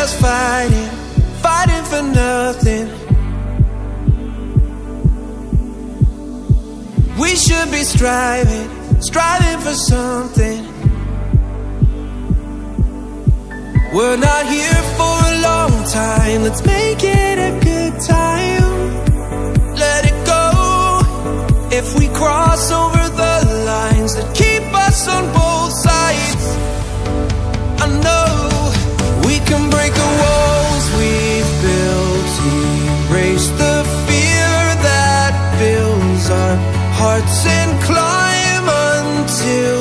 us fighting, fighting for nothing. We should be striving, striving for something. We're not here for a long time. Let's make it a good time. Let it go. If we cross over hearts and climb until